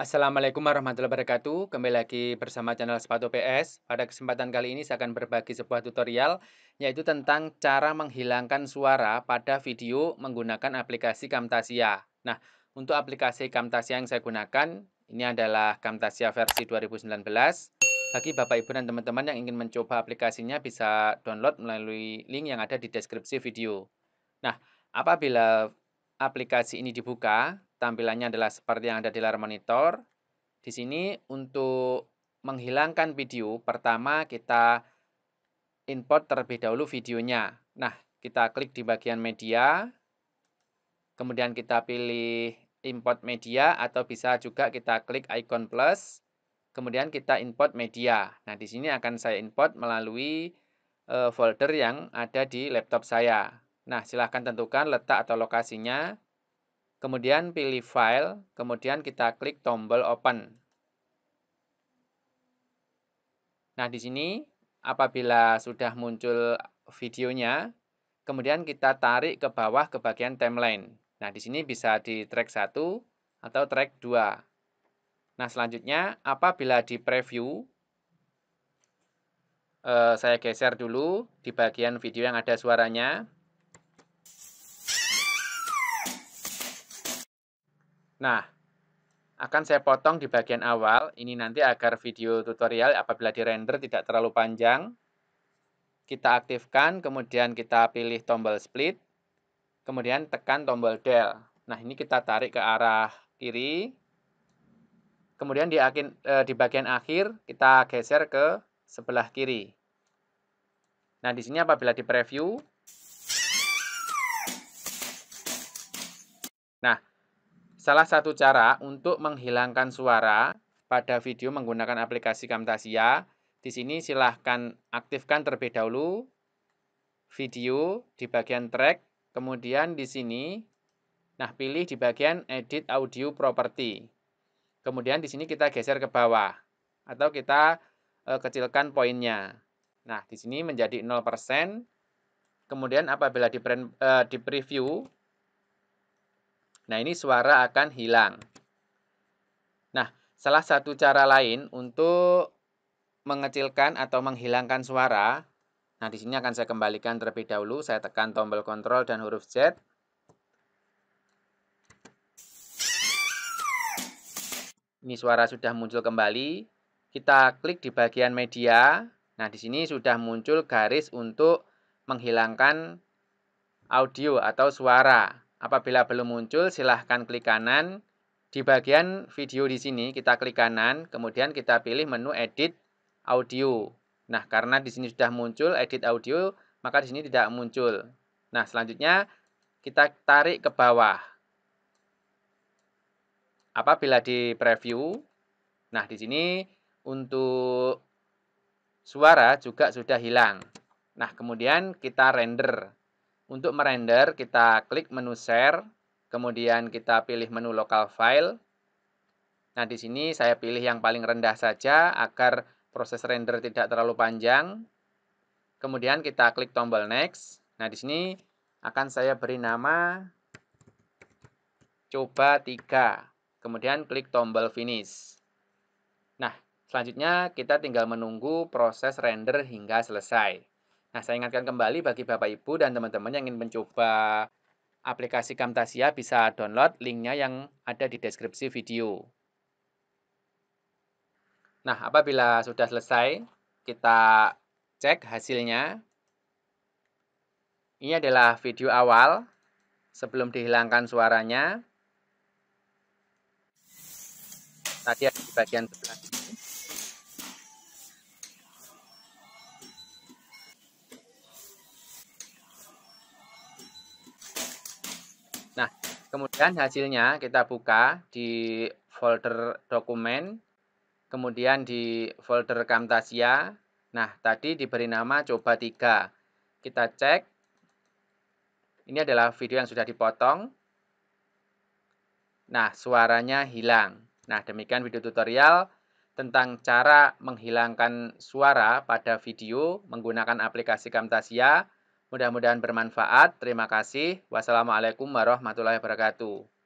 Assalamualaikum warahmatullahi wabarakatuh. Kembali lagi bersama channel Sepatu PS. Pada kesempatan kali ini saya akan berbagi sebuah tutorial yaitu tentang cara menghilangkan suara pada video menggunakan aplikasi Camtasia. Nah, untuk aplikasi Camtasia yang saya gunakan ini adalah Camtasia versi 2019. Bagi Bapak Ibu dan teman-teman yang ingin mencoba aplikasinya bisa download melalui link yang ada di deskripsi video. Nah, apabila aplikasi ini dibuka, tampilannya adalah seperti yang ada di layar monitor. Di sini untuk menghilangkan video, pertama kita import terlebih dahulu videonya. Nah, kita klik di bagian media, kemudian kita pilih import media atau bisa juga kita klik icon plus, kemudian kita import media. Nah, di sini akan saya import melalui eh, folder yang ada di laptop saya. Nah, silahkan tentukan letak atau lokasinya. Kemudian pilih file, kemudian kita klik tombol open. Nah, di sini apabila sudah muncul videonya, kemudian kita tarik ke bawah ke bagian timeline. Nah, di sini bisa di track 1 atau track 2. Nah, selanjutnya apabila di preview, eh, saya geser dulu di bagian video yang ada suaranya. Nah, akan saya potong di bagian awal. Ini nanti agar video tutorial apabila di-render tidak terlalu panjang. Kita aktifkan, kemudian kita pilih tombol split. Kemudian tekan tombol del. Nah, ini kita tarik ke arah kiri. Kemudian di, akin, eh, di bagian akhir kita geser ke sebelah kiri. Nah, di sini apabila di preview. Nah, Salah satu cara untuk menghilangkan suara pada video menggunakan aplikasi Camtasia, di sini silahkan aktifkan terlebih dahulu video di bagian track, kemudian di sini, nah pilih di bagian edit audio property. Kemudian di sini kita geser ke bawah, atau kita e, kecilkan poinnya. Nah, di sini menjadi 0%. Kemudian apabila di, e, di preview, Nah, ini suara akan hilang. Nah, salah satu cara lain untuk mengecilkan atau menghilangkan suara, nah di sini akan saya kembalikan terlebih dahulu, saya tekan tombol kontrol dan huruf Z. Ini suara sudah muncul kembali. Kita klik di bagian media. Nah, di sini sudah muncul garis untuk menghilangkan audio atau suara. Apabila belum muncul, silahkan klik kanan. Di bagian video di sini, kita klik kanan, kemudian kita pilih menu edit audio. Nah, karena di sini sudah muncul edit audio, maka di sini tidak muncul. Nah, selanjutnya kita tarik ke bawah. Apabila di preview, nah di sini untuk suara juga sudah hilang. Nah, kemudian kita render. Untuk merender, kita klik menu share, kemudian kita pilih menu local file. Nah, di sini saya pilih yang paling rendah saja agar proses render tidak terlalu panjang. Kemudian kita klik tombol next. Nah, di sini akan saya beri nama coba 3. Kemudian klik tombol finish. Nah, selanjutnya kita tinggal menunggu proses render hingga selesai. Nah, saya ingatkan kembali bagi Bapak Ibu dan teman-teman yang ingin mencoba aplikasi Camtasia bisa download linknya yang ada di deskripsi video. Nah, apabila sudah selesai, kita cek hasilnya. Ini adalah video awal sebelum dihilangkan suaranya. Tadi ada di bagian sebelah Kemudian hasilnya kita buka di folder dokumen, kemudian di folder Camtasia. Nah, tadi diberi nama coba 3. Kita cek. Ini adalah video yang sudah dipotong. Nah, suaranya hilang. Nah, demikian video tutorial tentang cara menghilangkan suara pada video menggunakan aplikasi Camtasia. Mudah-mudahan bermanfaat. Terima kasih. Wassalamualaikum warahmatullahi wabarakatuh.